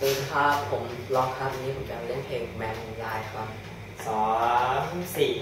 ซึ่งถ้ครับผมล็องครับนี้ผมจะเล่นเพลงแมนไลน์ครับสองสี่